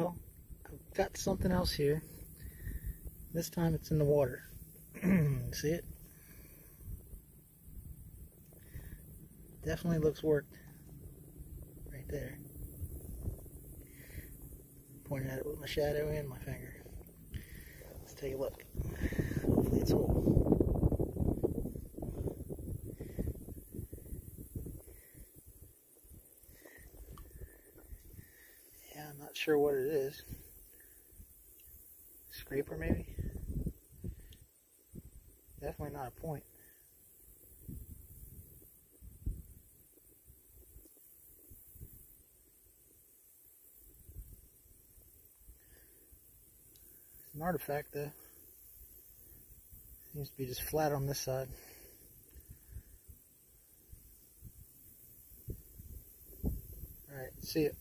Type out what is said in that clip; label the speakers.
Speaker 1: Well, I've got something else here. This time it's in the water. See it? Definitely looks worked. Right there. Pointing at it with my shadow and my finger. Let's take a look. Hopefully it's whole. Not sure what it is. Scraper maybe? Definitely not a point. It's an artifact though. Seems to be just flat on this side. Alright, see it.